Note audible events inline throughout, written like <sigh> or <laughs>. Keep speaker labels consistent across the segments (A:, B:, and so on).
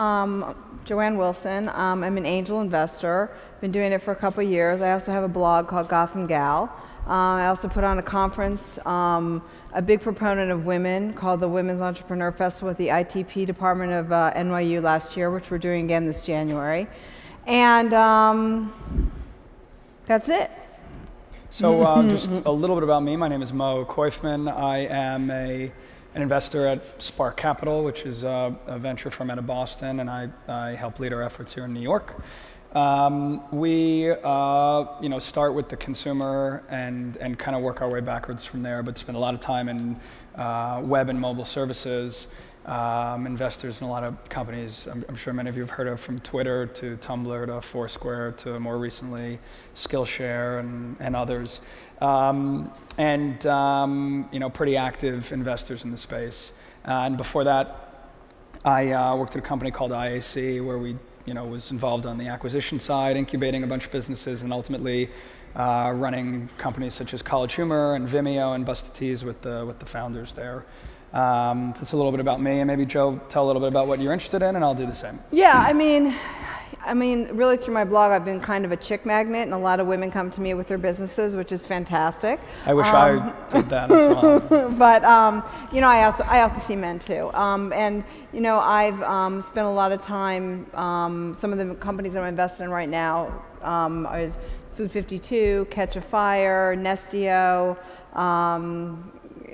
A: Um, Joanne Wilson. Um, I'm an angel investor. Been doing it for a couple years. I also have a blog called Gotham Gal. Uh, I also put on a conference, um, a big proponent of women called the Women's Entrepreneur Festival at the ITP department of uh, NYU last year, which we're doing again this January. And um, that's it.
B: So uh, <laughs> just a little bit about me. My name is Mo Koyfman. I am a, an investor at Spark Capital, which is a, a venture firm out of Boston, and I, I help lead our efforts here in New York. Um, we, uh, you know, start with the consumer and, and kind of work our way backwards from there, but spend a lot of time in uh, web and mobile services um, investors in a lot of companies. I'm, I'm, sure many of you have heard of from Twitter to Tumblr to Foursquare to more recently Skillshare and, and others. Um, and um, you know, pretty active investors in the space. Uh, and before that, I uh, worked at a company called IAC where we you know, was involved on the acquisition side, incubating a bunch of businesses, and ultimately uh, running companies such as College Humor and Vimeo and Busted with the, with the founders there. Um, that's a little bit about me, and maybe Joe, tell a little bit about what you're interested in, and I'll do the same.
A: Yeah, I mean, I mean, really through my blog, I've been kind of a chick magnet, and a lot of women come to me with their businesses, which is fantastic.
B: I wish um, I did that as well. <laughs>
A: but um, you know, I also I also see men too, um, and you know, I've um, spent a lot of time. Um, some of the companies that I'm invested in right now um, is Food 52, Catchafire, Nestio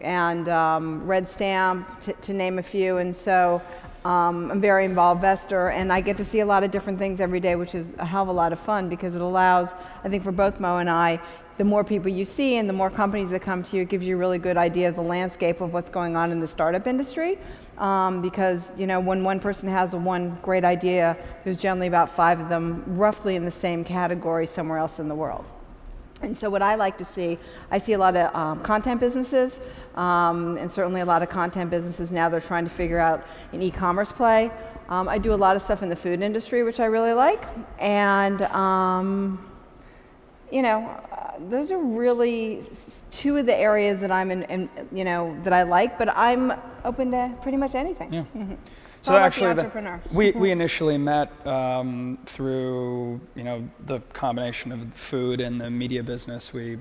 A: and um, Red Stamp, to name a few. And so um, I'm very involved investor, and I get to see a lot of different things every day, which is a hell of a lot of fun because it allows, I think, for both Mo and I, the more people you see and the more companies that come to you, it gives you a really good idea of the landscape of what's going on in the startup industry. Um, because you know, when one person has a one great idea, there's generally about five of them roughly in the same category somewhere else in the world. And so what I like to see, I see a lot of um, content businesses, um, and certainly a lot of content businesses now they're trying to figure out an e-commerce play. Um, I do a lot of stuff in the food industry, which I really like, and um, you know, uh, those are really two of the areas that I'm in, in, you know, that I like. But I'm open to pretty much anything.
B: Yeah. So actually, the, we, we initially met um, through you know the combination of food and the media business. We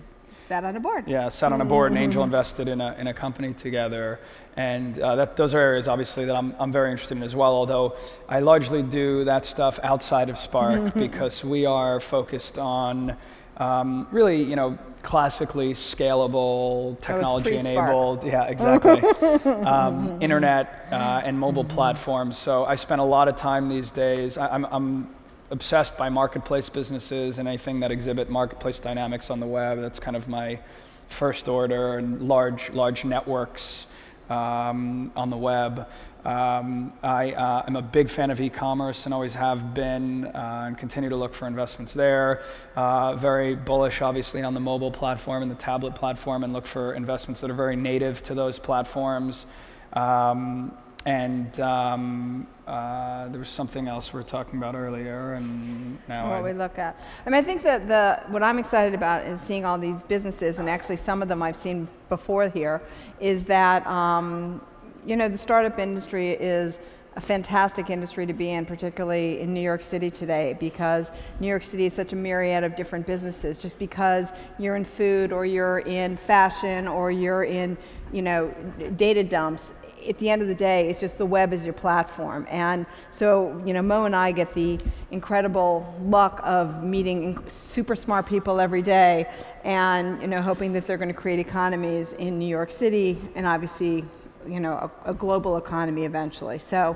A: sat on a board.
B: Yeah, sat on a board and angel invested in a in a company together, and uh, that those are areas obviously that I'm I'm very interested in as well. Although I largely do that stuff outside of Spark because we are focused on um, really, you know, classically scalable, technology enabled, yeah, exactly, <laughs> um, internet uh, and mobile platforms. So I spend a lot of time these days. I, I'm, I'm obsessed by marketplace businesses and anything that exhibit marketplace dynamics on the web. That's kind of my first order and large, large networks um, on the web. Um, I uh, am a big fan of e-commerce and always have been uh, and continue to look for investments there. Uh, very bullish, obviously, on the mobile platform and the tablet platform and look for investments that are very native to those platforms. Um, and um, uh, there was something else we were talking about earlier, and now
A: what I we look at. I mean, I think that the what I'm excited about is seeing all these businesses, and actually some of them I've seen before here, is that um, you know the startup industry is a fantastic industry to be in, particularly in New York City today, because New York City is such a myriad of different businesses. Just because you're in food, or you're in fashion, or you're in, you know, data dumps, at the end of the day, it's just the web is your platform. And so, you know, Mo and I get the incredible luck of meeting super smart people every day and, you know, hoping that they're going to create economies in New York City and obviously, you know, a, a global economy eventually. So,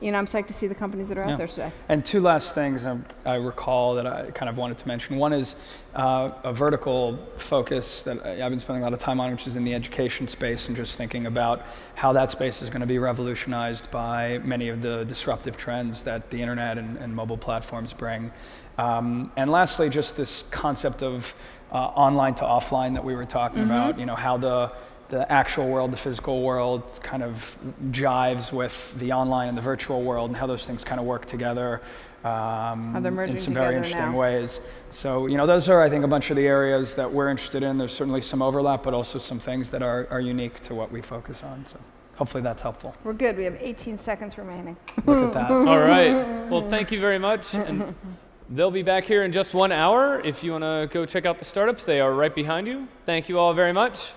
A: you know, I'm psyched to see the companies that are yeah. out there today.
B: And two last things I, I, recall that I kind of wanted to mention. One is uh, a vertical focus that I've been spending a lot of time on, which is in the education space, and just thinking about how that space is going to be revolutionized by many of the disruptive trends that the internet and, and mobile platforms bring. Um, and lastly, just this concept of uh, online to offline that we were talking mm -hmm. about. You know, how the the actual world, the physical world, kind of jives with the online and the virtual world, and how those things kind of work together um, in some very interesting
A: now.
B: ways. So, you know, those are, I think, a bunch of the areas that we're interested in. There's certainly some overlap, but also some things that are, are unique to what we focus on. So. hopefully that's helpful.
A: We're good. We have 18 seconds remaining.
B: Look at that. <laughs>
C: All right. Well, thank you very much. And they'll be back here in just one hour. If you want to go check out the startups, they are right behind you. Thank you all very much.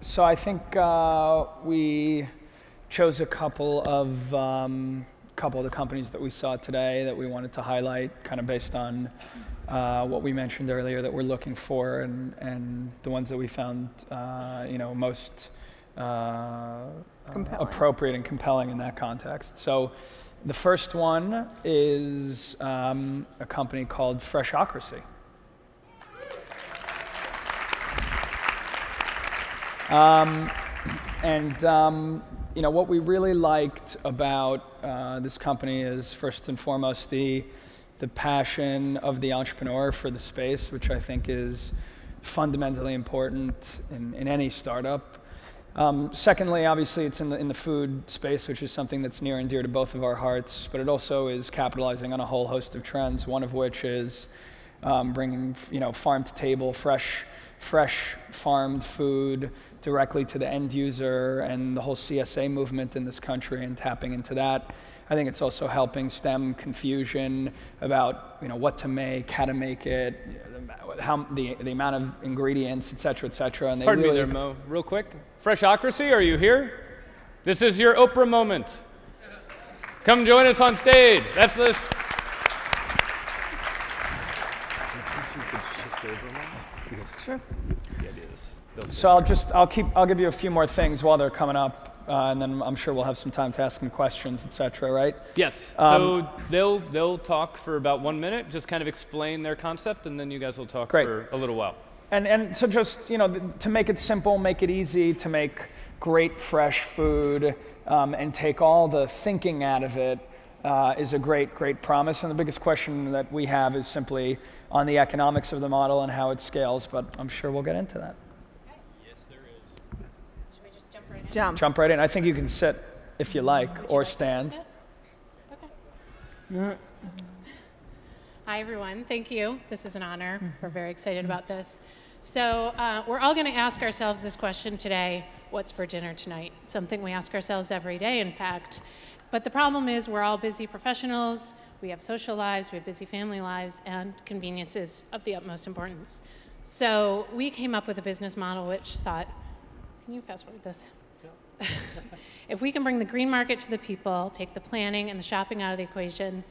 B: So I think uh, we chose a couple of um, couple of the companies that we saw today that we wanted to highlight, kind of based on uh, what we mentioned earlier that we're looking for, and, and the ones that we found, uh, you know, most uh, appropriate and compelling in that context. So, the first one is um, a company called Freshocracy. Um, and um, you know what we really liked about uh, this company is first and foremost the the passion of the entrepreneur for the space, which I think is fundamentally important in, in any startup. Um, secondly, obviously, it's in the, in the food space, which is something that's near and dear to both of our hearts, but it also is capitalizing on a whole host of trends, one of which is um, bringing you know, farm to table, fresh, fresh farmed food directly to the end user and the whole CSA movement in this country and tapping into that. I think it's also helping stem confusion about you know what to make, how to make it, how the, the amount of ingredients, et cetera, et cetera.
C: And they Pardon really me there, Mo. Real quick, Freshocracy, are you here? This is your Oprah moment. Come join us on stage. That's this.
B: So I'll just I'll keep I'll give you a few more things while they're coming up uh, and then I'm sure we'll have some time to ask them questions, et cetera, right?
C: Yes. Um, so they'll they'll talk for about one minute, just kind of explain their concept, and then you guys will talk
B: great.
C: for a little while.
B: And and so just you know to make it simple, make it easy to make great fresh food, um, and take all the thinking out of it uh, is a great, great promise. And the biggest question that we have is simply on the economics of the model and how it scales, but I'm sure we'll get into that.
A: Jump.
B: Jump right in. I think you can sit if you like, Would or you like stand.
D: Okay. Hi, everyone. Thank you. This is an honor. We're very excited about this. So, uh, we're all going to ask ourselves this question today what's for dinner tonight? Something we ask ourselves every day, in fact. But the problem is, we're all busy professionals, we have social lives, we have busy family lives, and convenience is of the utmost importance. So, we came up with a business model which thought, can you fast forward this? If we can bring the green market to the people, take the planning and the shopping out of the equation,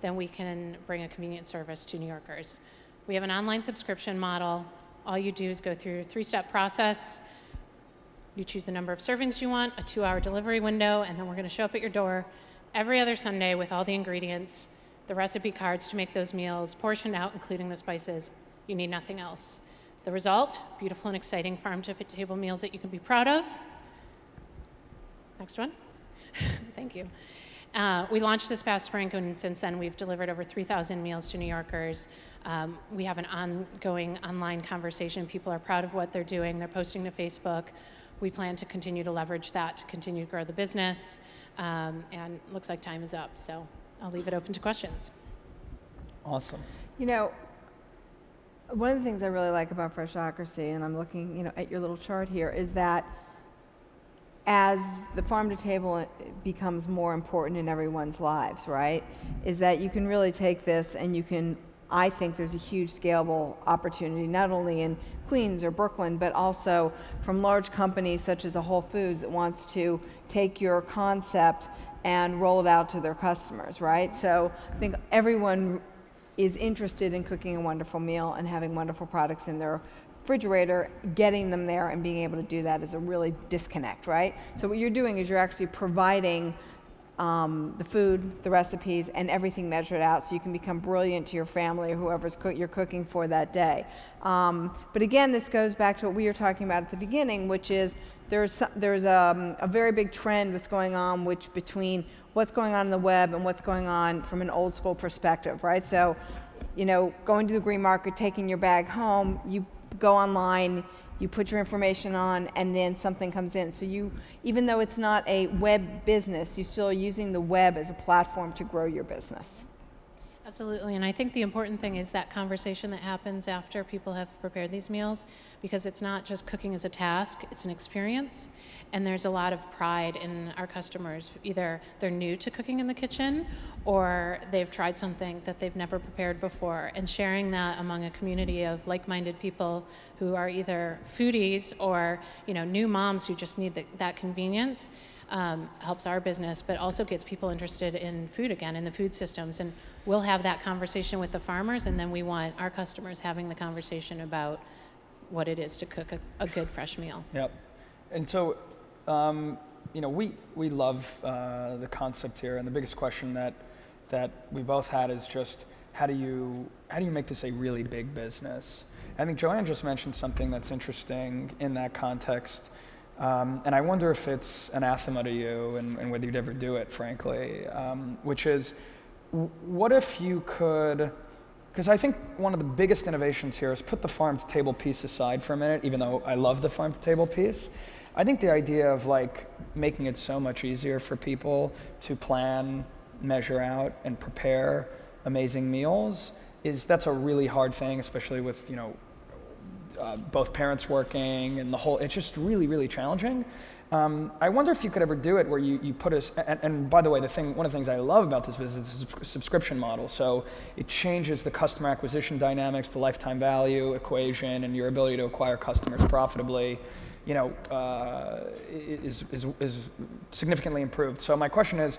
D: then we can bring a convenient service to New Yorkers. We have an online subscription model. All you do is go through a three-step process. You choose the number of servings you want, a two-hour delivery window, and then we're going to show up at your door every other Sunday with all the ingredients, the recipe cards to make those meals, portioned out, including the spices. You need nothing else. The result, beautiful and exciting farm-to-table meals that you can be proud of, Next one. <laughs> Thank you. Uh, we launched this past spring, and since then we've delivered over 3,000 meals to New Yorkers. Um, we have an ongoing online conversation. People are proud of what they're doing. They're posting to Facebook. We plan to continue to leverage that to continue to grow the business. Um, and looks like time is up, so I'll leave it open to questions.
B: Awesome.
A: You know, one of the things I really like about Freshocracy, and I'm looking, you know, at your little chart here, is that as the farm to table becomes more important in everyone's lives, right? Is that you can really take this and you can, I think there's a huge scalable opportunity, not only in Queens or Brooklyn, but also from large companies such as a Whole Foods that wants to take your concept and roll it out to their customers, right? So I think everyone is interested in cooking a wonderful meal and having wonderful products in their refrigerator, getting them there and being able to do that is a really disconnect, right? So what you're doing is you're actually providing um, the food, the recipes, and everything measured out so you can become brilliant to your family or whoever's co you're cooking for that day. Um, but again, this goes back to what we were talking about at the beginning, which is there's, there's a, a very big trend that's going on which between what's going on in the web and what's going on from an old school perspective, right? So, you know, going to the green market, taking your bag home, you go online, you put your information on, and then something comes in. So you, even though it's not a web business, you still are using the web as a platform to grow your business.
D: Absolutely, and I think the important thing is that conversation that happens after people have prepared these meals, because it's not just cooking as a task, it's an experience, and there's a lot of pride in our customers. Either they're new to cooking in the kitchen, or they've tried something that they've never prepared before, and sharing that among a community of like-minded people who are either foodies or you know new moms who just need the, that convenience. Um, helps our business, but also gets people interested in food again, in the food systems. And we'll have that conversation with the farmers, and then we want our customers having the conversation about what it is to cook a, a good fresh meal.
B: Yep. And so, um, you know, we, we love uh, the concept here, and the biggest question that, that we both had is just how do you, how do you make this a really big business? I think Joanne just mentioned something that's interesting in that context. Um, and I wonder if it's anathema to you and, and whether you'd ever do it, frankly, um, which is what if you could, because I think one of the biggest innovations here is put the farm to table piece aside for a minute, even though I love the farm to table piece. I think the idea of like making it so much easier for people to plan, measure out, and prepare amazing meals is that's a really hard thing, especially with you know uh, both parents working and the whole. It's just really really challenging. Um, I wonder if you could ever do it where you, you put us, and, and, by the way, the thing, one of the things I love about this is a subscription model. So it changes the customer acquisition dynamics, the lifetime value equation, and your ability to acquire customers profitably, you know, uh, is, is, is significantly improved. So my question is,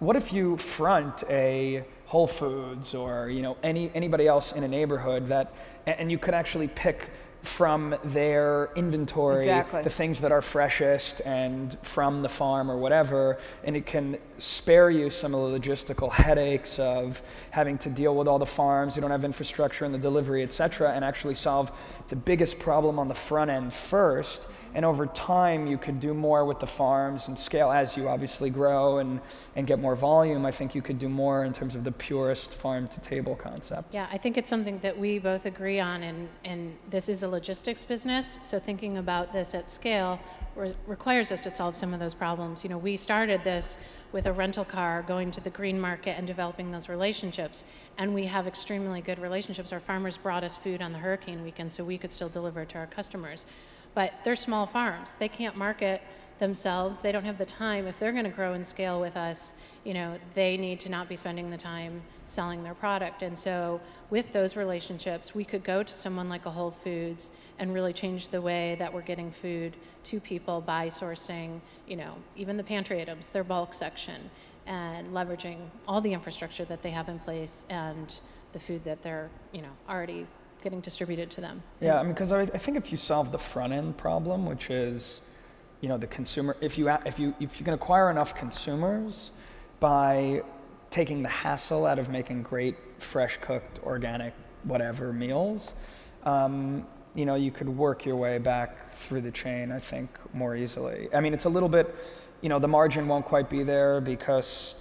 B: what if you front a Whole Foods or, you know, any, anybody else in a neighborhood that, and you could actually pick from their inventory
A: exactly.
B: the things that are freshest and from the farm or whatever and it can spare you some of the logistical headaches of having to deal with all the farms you don't have infrastructure and the delivery etc and actually solve the biggest problem on the front end first and over time you could do more with the farms and scale as you obviously grow and, and get more volume i think you could do more in terms of the purest farm to table concept.
D: Yeah i think it's something that we both agree on and, and this is a logistics business so thinking about this at scale re- requires us to solve some of those problems. You know we started this with a rental car going to the green market and developing those relationships and we have extremely good relationships. Our farmers brought us food on the hurricane weekend so we could still deliver to our customers but they're small farms. They can't market themselves. They don't have the time. If they're going to grow and scale with us, you know, they need to not be spending the time selling their product. And so with those relationships, we could go to someone like a Whole Foods and really change the way that we're getting food to people by sourcing, you know, even the pantry items, their bulk section, and leveraging all the infrastructure that they have in place and the food that they're, you know, already getting distributed to them.
B: Yeah, I mean, because I, I, think if you solve the front end problem, which is, you know, the consumer, if you if you if you can acquire enough consumers by taking the hassle out of making great, fresh cooked, organic, whatever meals, um, you know, you could work your way back through the chain. I think more easily. I mean, it's a little bit, you know, the margin won't quite be there because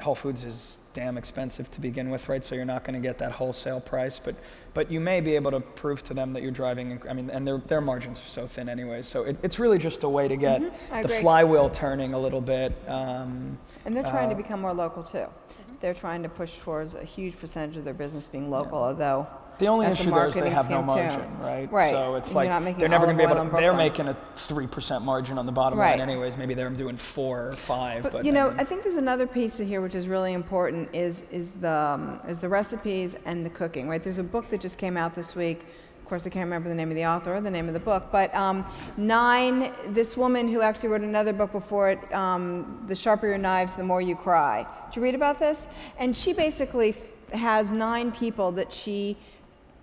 B: Whole Foods is damn expensive to begin with, right? So you're not going to get that wholesale price, but but you may be able to prove to them that you're driving. I mean, and their their margins are so thin anyway. So it, it's really just a way to get
A: mm-hmm.
B: the flywheel turning a little bit. Um,
A: and they're trying uh, to become more local too. Mm-hmm. They're trying to push towards a huge percentage of their business being local, yeah. although
B: the only issue there is they have no margin, too. right?
A: Right.
B: So it's like they're never going to be able to. They're making a three percent margin on the bottom right. line, anyways. Maybe they're doing four or five.
A: But,
B: but
A: you know, I think there's another piece here which is really important is is the um, is the recipes and the cooking, right? There's a book that just came out this week. Of course, I can't remember the name of the author or the name of the book, but um, nine. This woman who actually wrote another book before it, um, "The Sharper Your Knives, the More You Cry." Did you read about this? And she basically has nine people that she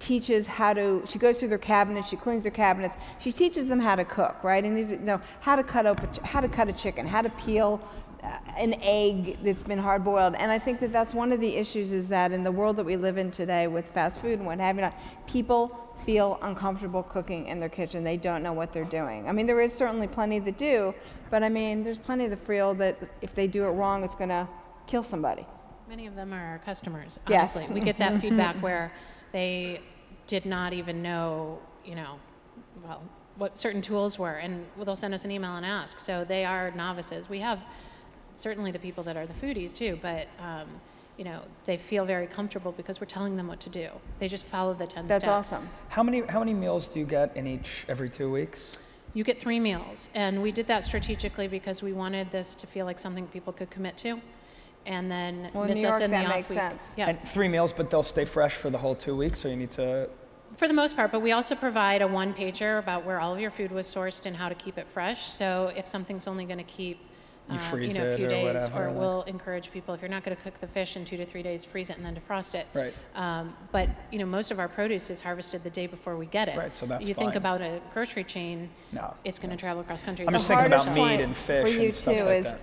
A: teaches how to, she goes through their cabinets, she cleans their cabinets, she teaches them how to cook, right? And these, you know, how to cut open, how to cut a chicken, how to peel uh, an egg that's been hard boiled. And I think that that's one of the issues is that in the world that we live in today with fast food and what have you not, people feel uncomfortable cooking in their kitchen. They don't know what they're doing. I mean, there is certainly plenty that do, but I mean, there's plenty that feel that if they do it wrong, it's going to kill somebody.
D: Many of them are our customers, honestly.
A: Yes.
D: we get that <laughs> feedback where they did not even know, you know, well, what certain tools were, and they'll send us an email and ask. So they are novices. We have certainly the people that are the foodies too, but um, you know, they feel very comfortable because we're telling them what to do. They just follow the 10
A: That's
D: steps.
A: awesome.
B: How many how many meals do you get in each every two weeks?
D: You get three meals, and we did that strategically because we wanted this to feel like something people could commit to, and then
A: Well, in
D: miss
A: New
D: us
A: York,
D: in the off
A: makes
D: week.
A: sense.
D: Yeah,
B: And three meals, but they'll stay fresh for the whole two weeks. So you need to.
D: for the most part. But we also provide a one pager about where all of your food was sourced and how to keep it fresh. So if something's only going to keep
B: You
D: uh,
B: freeze
D: you know, a few
B: or
D: days,
B: whatever,
D: or we'll encourage people if you're not going to cook the fish in two to three days, freeze it and then defrost it.
B: Right.
D: Um, but you know, most of our produce is harvested the day before we get it.
B: Right, so that's
D: You think about a grocery chain,
B: No.
D: it's going to travel across country.
B: I'm just
D: a
B: thinking about meat
A: point
B: and fish
A: for you
B: and stuff
A: too
B: like
A: is
B: that.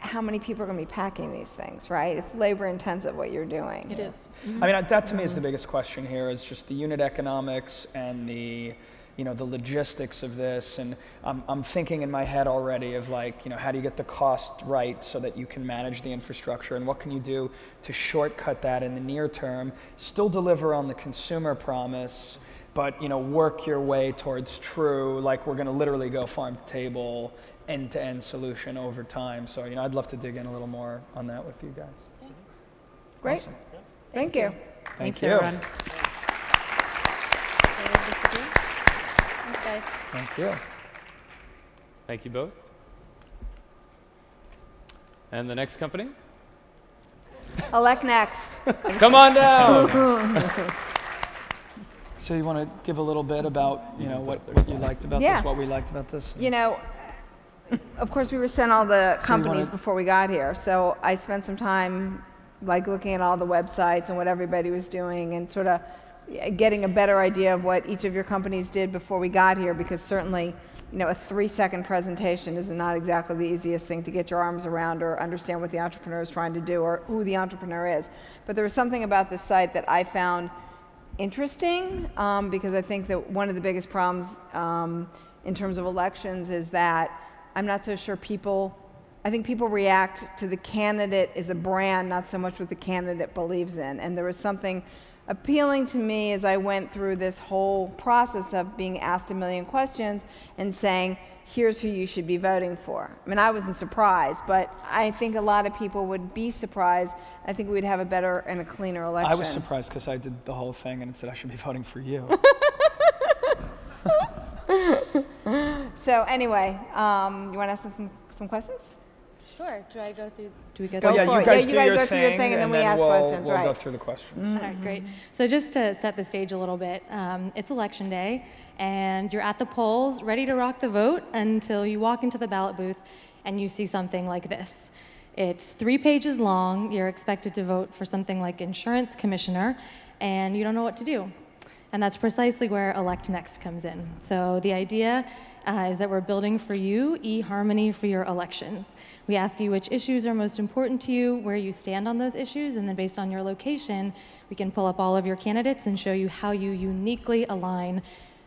A: How many people are going to be packing these things, right? It's labor intensive what you're doing.
D: It is.
B: I mean, that to me is the biggest question here is just the unit economics and the, you know, the logistics of this. And I'm, I'm thinking in my head already of like, you know, how do you get the cost right so that you can manage the infrastructure and what can you do to shortcut that in the near term, still deliver on the consumer promise, but, you know, work your way towards true, like we're going to literally go farm to table, end to end solution over time. So, you know, I'd love to dig in a little more on that with you guys.
A: Great.
B: Awesome.
A: Thank you.
D: Thanks,
B: you.
D: everyone. Everyone? Thanks, guys.
B: Thank you.
C: Thank you both. And the next company?
A: ElectNext. <laughs>
C: Come on down. <laughs>
B: So you want to give a little bit about, you know, what, what you liked about
A: Yeah.
B: this, what we liked about this?
A: You know, of course, we were sent all the companies
B: wanna-
A: before we got here, so I spent some time like looking at all the websites and what everybody was doing and sort of getting a better idea of what each of your companies did before we got here because certainly you know a three second presentation is not exactly the easiest thing to get your arms around or understand what the entrepreneur is trying to do or who the entrepreneur is. But there was something about this site that i found interesting um, because I think that one of the biggest problems um, in terms of elections is that I'm not so sure people, I think people react to the candidate as a brand, not so much what the candidate believes in. And there was something appealing to me as I went through this whole process of being asked a million questions and saying, here's who you should be voting for. I mean, I wasn't surprised, but I think a lot of people would be surprised. I think we'd have a better and a cleaner election.
B: I was surprised because I did the whole thing and it said I should be voting for you. <laughs>
A: So anyway, um, you want to ask us some, some questions?
E: Sure. Do I go through? Do we go
A: Go
E: through?
B: yeah,
A: for
B: you guys
A: Yeah, you
B: do
A: gotta
B: your
A: go through your
B: thing,
A: thing and then we ask
B: we'll,
A: questions,
B: we'll go through the questions.
E: All right, great. So just to set the stage a little bit, um, it's election day, and you're at the polls, ready to rock the vote until you walk into the ballot booth and you see something like this. It's three pages long. You're expected to vote for something like insurance commissioner, and you don't know what to do. And that's precisely where ElectNext comes in. So the idea uh, is that we're building for you eHarmony for your elections. We ask you which issues are most important to you, where you stand on those issues, and then based on your location, we can pull up all of your candidates and show you how you uniquely align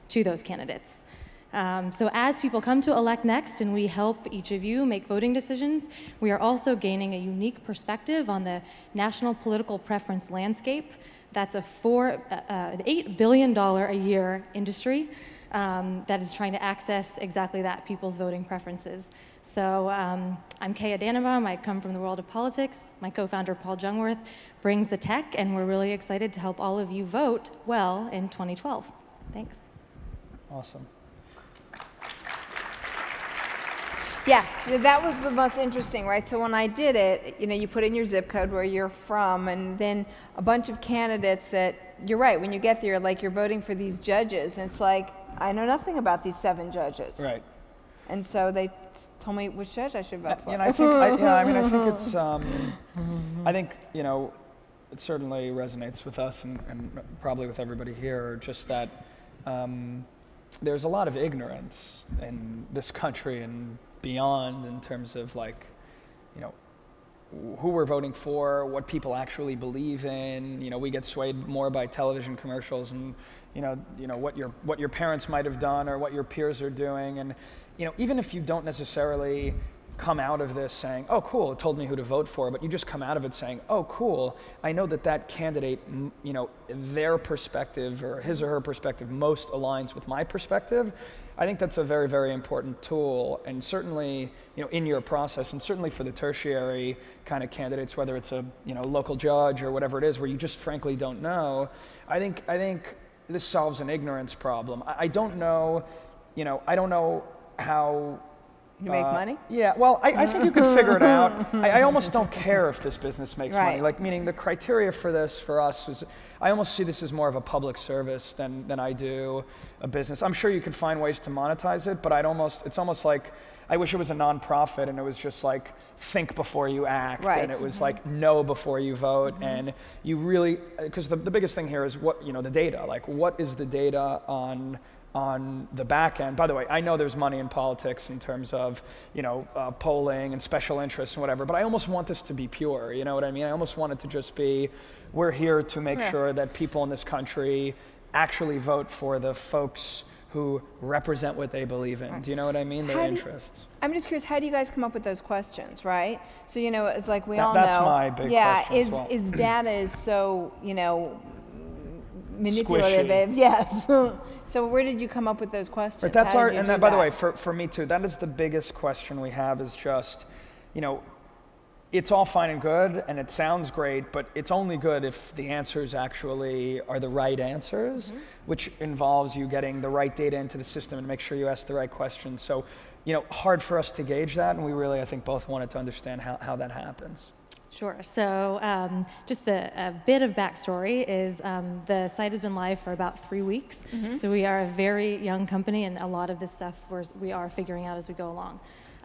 E: to those candidates. Um, so as people come to ElectNext and we help each of you make voting decisions, we are also gaining a unique perspective on the national political preference landscape. That's a four, uh, uh, an eight billion dollar a year industry um, that is trying to access exactly that, people's voting preferences. So um, I'm Keya Dannenbaum. I come from the world of politics. My co-founder Paul Jungwirth brings the tech, and we're really excited to help all of you vote well in 2012. Thanks.
B: Awesome.
A: Yeah, that was the most interesting, right? So when I did it, you know, you put in your zip code where you're from, and then a bunch of candidates that you're right. When you get there, like you're voting for these judges, and it's like I know nothing about these seven judges,
B: Right.
A: And so they told me which judge I should vote for.
B: You know, I think, I, yeah, I mean, I think it's, <laughs> um, I think, you know, it certainly resonates with us and, and probably with everybody here, just that um, there's a lot of ignorance in this country and beyond in terms of like, you know, who we're voting for, what people actually believe in. You know, we get swayed more by television commercials and, you know, you know what your what your parents might have done or what your peers are doing. And, you know, even if you don't necessarily come out of this saying, oh, cool, it told me who to vote for, but you just come out of it saying, oh, cool, I know that that candidate, you know, their perspective or his or her perspective most aligns with my perspective. I think that's a very, very important tool, and certainly, you know, in your process, and certainly for the tertiary kind of candidates, whether it's a, you know, local judge or whatever it is, where you just frankly don't know. I think, I think this solves an ignorance problem. I, I don't know, you know, I don't know how
A: you make
B: uh,
A: money?
B: Yeah, well, I, I think you can figure it out. <laughs> I, I, almost don't care if this business makes
A: right.
B: money. Like, meaning the criteria for this for us is, I almost see this as more of a public service than, than I do a business. I'm sure you could find ways to monetize it, but I'd almost, it's almost like, I wish it was a nonprofit and it was just like, think before you act.
A: Right.
B: And it was mm-hmm. like, know before you vote. Mm-hmm. And you really, because the, the biggest thing here is what, you know, the data. Like, what is the data on, on the back end. By the way, I know there's money in politics in terms of, you know, uh, polling and special interests and whatever, but I almost want this to be pure. You know what I mean? I almost want it to just be, we're here to make yeah. sure that people in this country actually vote for the folks who represent what they believe in. Do you know what I mean? Their interests.
A: I'm just curious, how do you guys come up with those questions, right? So, you know, it's like we
B: that,
A: all
B: that's
A: know.
B: That's my big
A: yeah,
B: question.
A: is,
B: well.
A: is <clears throat> data is so, you know, manipulative. <laughs> Yes. so where did you come up with those questions?
B: Right, that's
A: How
B: our,
A: and
B: that, by the way, for, for me too, that is the biggest question we have is just, you know, it's all fine and good and it sounds great, but it's only good if the answers actually are the right answers, mm-hmm. which involves you getting the right data into the system and make sure you ask the right questions. So, you know, hard for us to gauge that, and we really, I think, both wanted to understand how, how that happens.
E: Sure. So, um, just a, a, bit of backstory is um, the site has been live for about three weeks. Mm-hmm. So, we are a very young company, and a lot of this stuff we're, we are figuring out as we go along.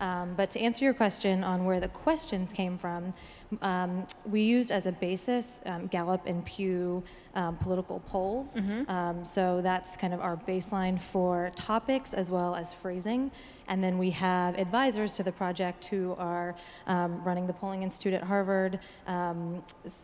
E: Um, but to answer your question on where the questions came from, um, we used as a basis um, Gallup and Pew um, political polls. Mm-hmm. Um, so that's kind of our baseline for topics as well as phrasing. And then we have advisors to the project who are um, running the Polling Institute at Harvard um,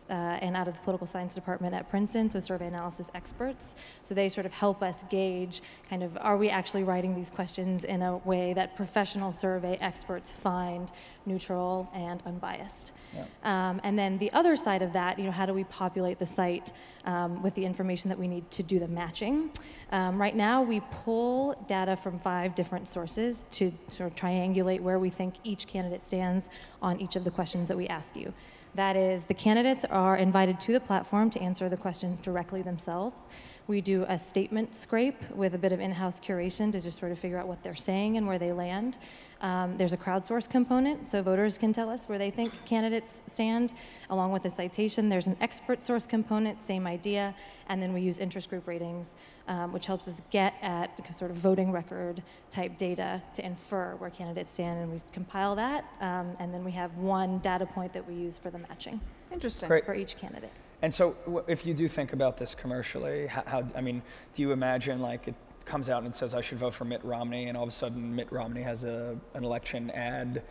E: uh, and out of the Political Science Department at Princeton, so survey analysis experts. So they sort of help us gauge kind of are we actually writing these questions in a way that professional survey experts find neutral and unbiased. Yeah. Um, and then the other side of that, you know, how do we populate the site um, with the information that we need to do the matching? Um, right now, we pull data from five different sources to sort of triangulate where we think each candidate stands on each of the questions that we ask you. That is, the candidates are invited to the platform to answer the questions directly themselves. We do a statement scrape with a bit of in-house curation to just sort of figure out what they're saying and where they land. Um, there's a crowdsource component, so voters can tell us where they think candidates stand, along with a citation. There's an expert source component, same idea, and then we use interest group ratings, um, which helps us get at sort of voting record type data to infer where candidates stand, and we compile that, um, and then we have one data point that we use for the matching.
A: Interesting.
B: Great.
E: For each candidate.
B: And so, if you do think about this commercially, how, how, I mean, do you imagine like it comes out and says I should vote for Mitt Romney, and all of a sudden Mitt Romney has a an election ad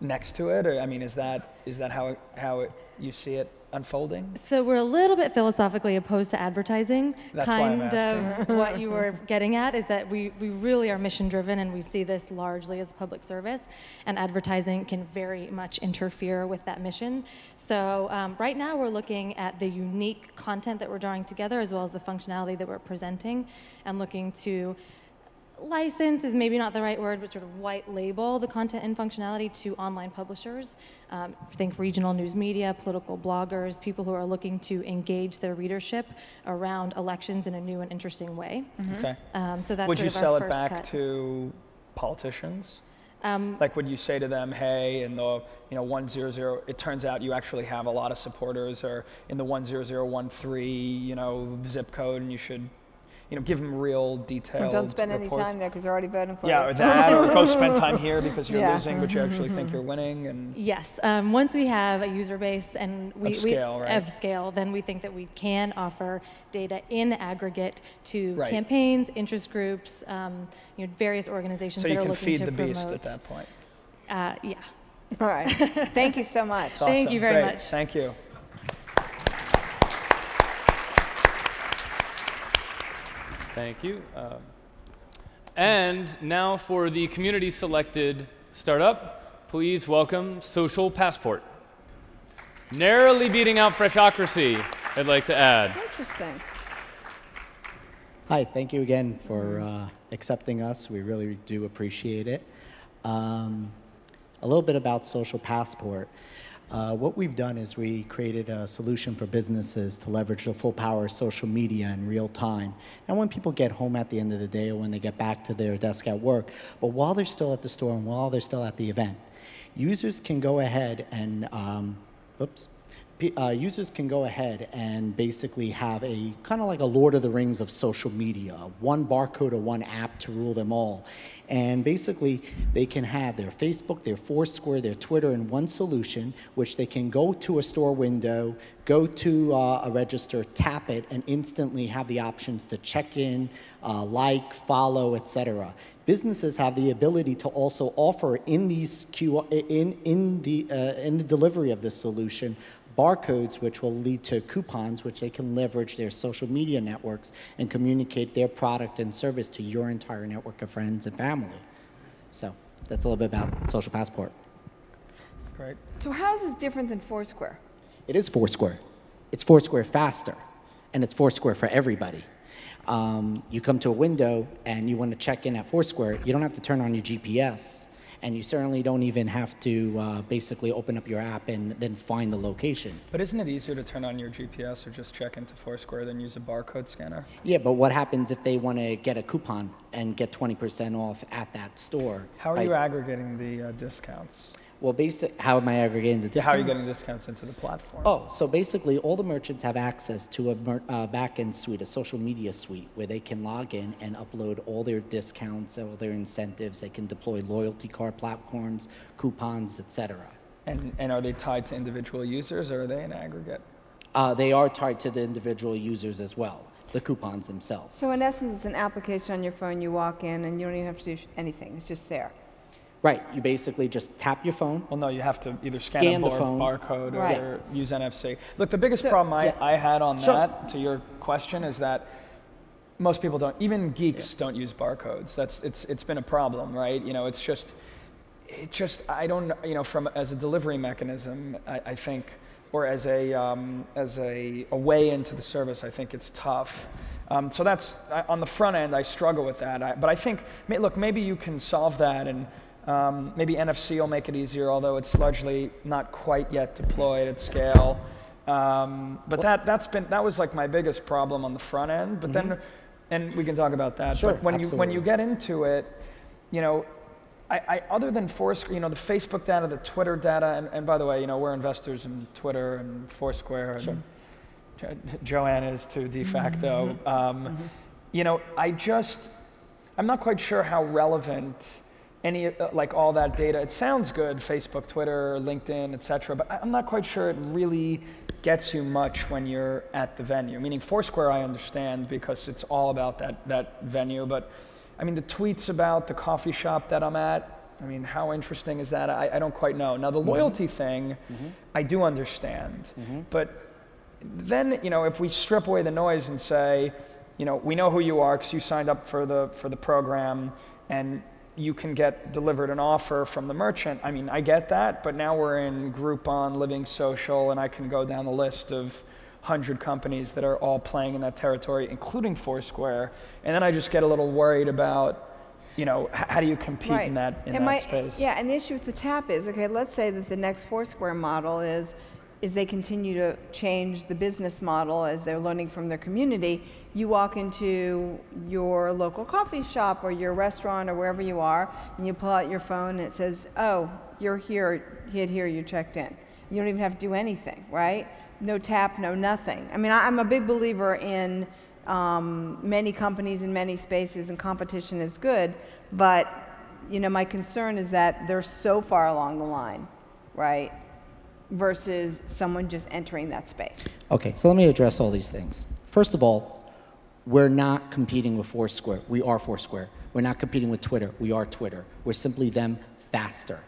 B: next to it? Or I mean, is that is that how how it, you see it unfolding?
E: So we're a little bit philosophically opposed to advertising.
B: That's
E: kind of <laughs> what you were getting at is that we, we really are mission driven and we see this largely as a public service, and advertising can very much interfere with that mission. So um, right now we're looking at the unique content that we're drawing together as well as the functionality that we're presenting and looking to license is maybe not the right word, but sort of white label the content and functionality to online publishers. Um, think regional news media, political bloggers, people who are looking to engage their readership around elections in a new and interesting way.
B: Mm-hmm. Okay.
E: Um, so that's
B: would
E: sort
B: you
E: of
B: sell
E: our
B: it
E: first
B: back
E: cut.
B: to politicians?
E: Um,
B: like would you say to them, hey, in the you know one zero zero, it turns out you actually have a lot of supporters, or in the one zero zero one three, you know, zip code, and you should you know, give them real detailed
A: Or don't spend
B: reports.
A: any time there because they're already voting for
B: Yeah,
A: you.
B: or that, or go <laughs> spend time here because you're
A: Yeah.
B: losing, but you actually think you're winning, and
E: Yes. Um, once we have a user base and we,
B: Of scale,
E: we
B: right?
E: of scale, then we think that we can offer data in aggregate to
B: Right.
E: campaigns, interest groups, um, you know, various organizations
B: so
E: that
B: you
E: are
B: can
E: looking
B: feed
E: to
B: the
E: promote.
B: beast at that point.
E: Uh, yeah.
A: All right. <laughs> Thank you so much.
B: It's
E: Thank you very
B: Great.
E: much.
B: Thank you.
C: Thank you. Um, and now for the community selected startup. please welcome Social Passport. Narrowly beating out Freshocracy, I'd like to add.
A: Interesting.
F: Hi, thank you again for uh, accepting us. We really do appreciate it. Um, a little bit about Social Passport. Uh, what we've done is we created a solution for businesses to leverage the full power of social media in real time. And when people get home at the end of the day or when they get back to their desk at work, but while they're still at the store and while they're still at the event, users can go ahead and, um, oops, uh, users can go ahead and basically have a kind of like a Lord of the Rings of social media, one barcode or one app to rule them all. And basically, they can have their Facebook, their Foursquare, their Twitter in one solution, which they can go to a store window, go to uh, a register, tap it, and instantly have the options to check in, uh, like, follow, etc. Businesses have the ability to also offer in these Q in in the uh, in the delivery of this solution barcodes, which will lead to coupons, which they can leverage their social media networks and communicate their product and service to your entire network of friends and family. So that's a little bit about Social Passport.
B: Great.
A: So how is this different than Foursquare?
F: It is Foursquare. It's Foursquare faster, and it's Foursquare for everybody. Um, you come to a window and you want to check in at Foursquare, you don't have to turn on your GPS and you certainly don't even have to uh, basically open up your app and then find the location.
B: But isn't it easier to turn on your GPS or just check into Foursquare than use a barcode scanner?
F: Yeah, but what happens if they want to get a coupon and get 20% off at that store?
B: How are you aggregating the uh, discounts?
F: Well, basic, how am I aggregating the discounts?
B: How are you getting discounts into the platform?
F: Oh, so basically, all the merchants have access to a mer- uh, backend suite, a social media suite, where they can log in and upload all their discounts, all their incentives. They can deploy loyalty card platforms, coupons, etc.
B: And, and are they tied to individual users or are they an aggregate?
F: Uh, they are tied to the individual users as well, the coupons themselves.
A: So in essence, it's an application on your phone. You walk in and you don't even have to do sh- anything. It's just there.
F: Right. You basically just tap your phone.
B: Well, no, you have to either scan,
F: Scan
B: a
F: the
B: bar-
F: phone.
B: barcode
A: Right.
B: or use NFC. Look, the biggest
A: So-
B: problem I,
F: yeah.
B: I had on that, to your question, is that most people don't, even geeks don't use barcodes. That's, it's, it's been a problem, right? You know, it's just, it just, I don't, you know, from, as a delivery mechanism, I, I think, or as a, um, as a, a way into the service, I think it's tough. Um, so that's, I, on the front end, I struggle with that. I, but I think, may, look, maybe you can solve that and um, maybe NFC will make it easier, although it's largely not quite yet deployed at scale. Um, but that, that's been, that was like my biggest problem on the front end. But then, and we can talk about that.
F: Sure,
B: but when you, when you get into it, you know, I, I, other than Foursquare, you know, the Facebook data, the Twitter data, and, and by the way, you know, we're investors in Twitter and Foursquare, and
F: Sure.
B: Jo- Joanne is too de facto. Um, You know, I just, I'm not quite sure how relevant any uh, like all that data. It sounds good, Facebook, Twitter, LinkedIn, et cetera, but I'm not quite sure it really gets you much when you're at the venue. Meaning Foursquare, I understand because it's all about that that venue, but I mean the tweets about the coffee shop that I'm at. I mean, how interesting is that? I, I don't quite know. Now the loyalty thing, I do understand, but then you know if we strip away the noise and say you know we know who you are because you signed up for the for the program and you can get delivered an offer from the merchant. I mean i get that but now we're in groupon living social and i can go down the list of 100 companies that are all playing in that territory including foursquare. And then i just get a little worried about you know how do you compete in that in
A: And
B: that
A: my-
B: space?
A: Yeah, and the issue with the tap is, okay, let's say that the next Foursquare model is, is they continue to change the business model as they're learning from their community. You walk into your local coffee shop or your restaurant or wherever you are, and you pull out your phone and it says, oh, you're here, hit here, you checked in. You don't even have to do anything, right? No tap, no nothing. I mean, I'm a big believer in um, many companies in many spaces, and competition is good, but you know, my concern is that they're so far along the line, right? Versus someone just entering that space.
F: Okay, so let me address all these things. First of all, we're not competing with Foursquare. We are Foursquare. We're not competing with Twitter. We are Twitter. We're simply them faster.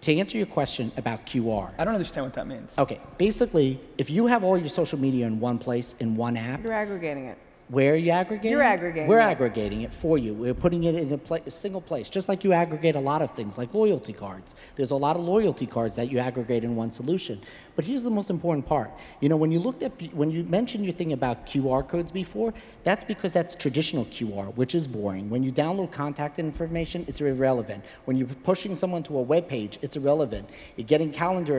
F: To answer your question about QR,
B: i don't understand what that means
F: okay, basically, if you have all your social media in one place, in one app,
A: You're aggregating it.
F: Where are you aggregating?
A: You're aggregating
F: We're
A: it.
F: aggregating it for you. We're putting it in a, pla- a single place, just like you aggregate a lot of things, like loyalty cards. There's a lot of loyalty cards that you aggregate in one solution. But here's the most important part. You know, when you looked at, when you mentioned your thing about QR codes before, that's because that's traditional QR, which is boring. When you download contact information, it's irrelevant. When you're pushing someone to a web page, it's irrelevant. You're getting calendar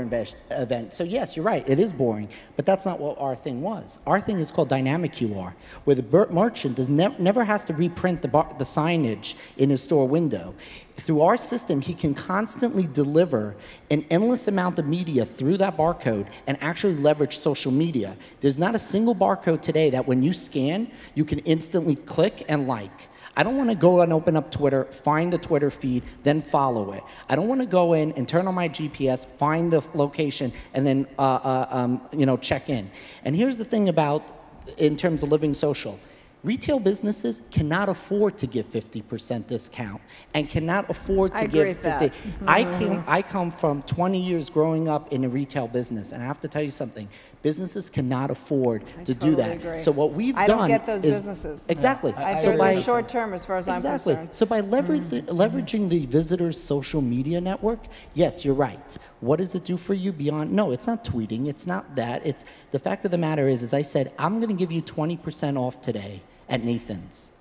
F: event. So yes, you're right, it is boring, but that's not what our thing was. Our thing is called dynamic QR, where the merchant does ne- never has to reprint the, the signage in his store window. Through our system, he can constantly deliver an endless amount of media through that barcode and actually leverage social media. There's not a single barcode today that when you scan, you can instantly click and like. I don't want to go and open up Twitter, find the Twitter feed, then follow it. I don't want to go in and turn on my GPS, find the location, and then uh, uh, um, you know check in. And here's the thing about in terms of living social. Retail businesses cannot afford to give 50% discount and cannot afford to
A: I agree
F: give
A: with
F: 50.
A: that.
F: I mm-hmm. came, I come from 20 years growing up in a retail business, and I have to tell you something. Businesses cannot afford to do
A: totally
F: that.
A: agree.
F: So what we've
A: I
F: done
A: don't get those
F: is
A: businesses.
F: exactly.
A: I
F: so
A: figure
F: by
A: short term as far as
F: exactly.
A: I'm concerned.
F: So by leveraging, mm-hmm. leveraging the visitor's social media network, yes, you're right. What does it do for you beyond? No, it's not tweeting. It's not that. It's the fact of the matter is, as I said, I'm going to give you 20% off today at Nathan's,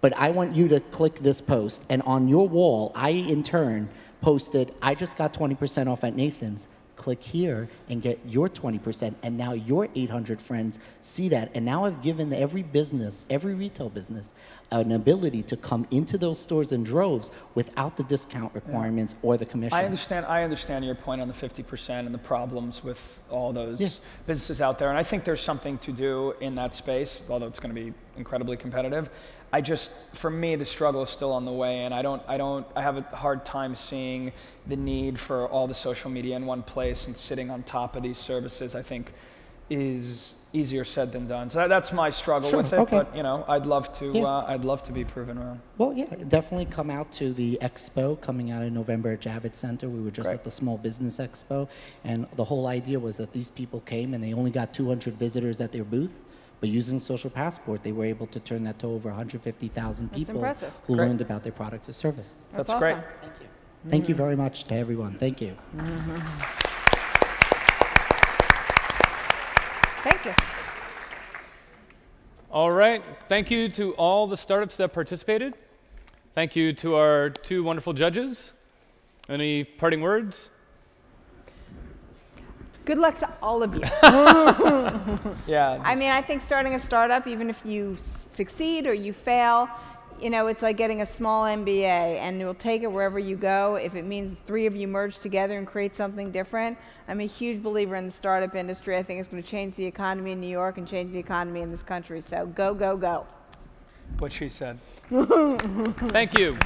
F: but I want you to click this post, and on your wall, I in turn posted, I just got 20% off at Nathan's. Click here and get your 20%, and now your 800 friends see that. And now I've given every business, every retail business, an ability to come into those stores in droves without the discount requirements or the commissions.
B: I understand. I understand your point on the 50% and the problems with all those
F: Yeah.
B: businesses out there, and I think there's something to do in that space, although it's going to be incredibly competitive. I just, for me, the struggle is still on the way, and I don't, I don't, I have a hard time seeing the need for all the social media in one place and sitting on top of these services. I think is easier said than done. So that, that's my struggle
F: Sure,
B: with it.
F: okay.
B: But you know, I'd love to,
F: Yeah.
B: uh, I'd love to be proven wrong.
F: Well, yeah, definitely come out to the expo coming out in November at Javits Center. We were just at the Small Business Expo, and the whole idea was that these people came and they only got 200 visitors at their booth. But using Social Passport, they were able to turn that to over 150,000 people
A: impressive.
F: who
B: Great.
F: learned about their product or service.
A: That's,
B: That's great.
F: Thank you. Thank you mm-hmm. very much to everyone. Thank you. Mm-hmm.
A: Thank you.
C: All right. Thank you to all the startups that participated. Thank you to our two wonderful judges. Any parting words?
A: Good luck to all of you. <laughs> <laughs>
B: Yeah.
A: I mean, I think starting a startup, even if you succeed or you fail, you know, it's like getting a small MBA, and you'll take it wherever you go. If it means three of you merge together and create something different, I'm a huge believer in the startup industry. I think it's going to change the economy in New York and change the economy in this country. So go, go, go.
B: what she said. <laughs>
C: Thank you.